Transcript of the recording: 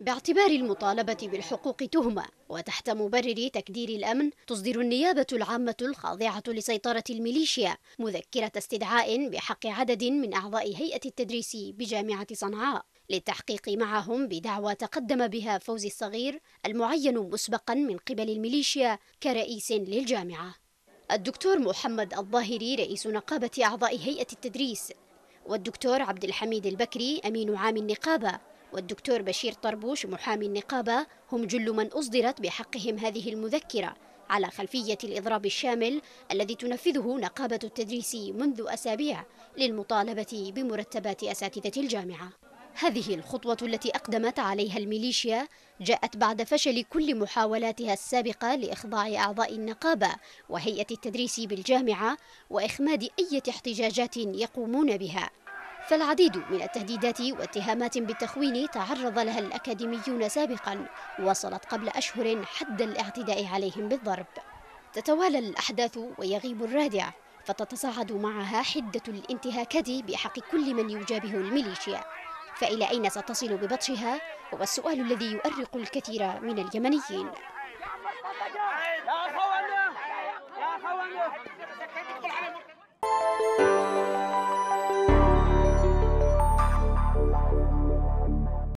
باعتبار المطالبة بالحقوق تهمة وتحت مبرر تكدير الأمن تصدر النيابة العامة الخاضعة لسيطرة الميليشيا مذكرة استدعاء بحق عدد من أعضاء هيئة التدريس بجامعة صنعاء للتحقيق معهم بدعوى تقدم بها فوزي الصغير المعين مسبقا من قبل الميليشيا كرئيس للجامعة. الدكتور محمد الظاهري رئيس نقابة أعضاء هيئة التدريس والدكتور عبد الحميد البكري أمين عام النقابة والدكتور بشير طربوش محامي النقابة هم جل من أصدرت بحقهم هذه المذكرة على خلفية الإضراب الشامل الذي تنفذه نقابة التدريس منذ أسابيع للمطالبة بمرتبات أساتذة الجامعة. هذه الخطوة التي أقدمت عليها الميليشيا جاءت بعد فشل كل محاولاتها السابقة لإخضاع أعضاء النقابة وهيئة التدريس بالجامعة وإخماد أي احتجاجات يقومون بها. فالعديد من التهديدات واتهامات بالتخوين تعرض لها الأكاديميون سابقا وصلت قبل أشهر حد الاعتداء عليهم بالضرب. تتوالى الأحداث ويغيب الرادع فتتصاعد معها حدة الانتهاكات بحق كل من يجابه الميليشيا. فإلى أين ستصل ببطشها؟ هو السؤال الذي يؤرق الكثير من اليمنيين.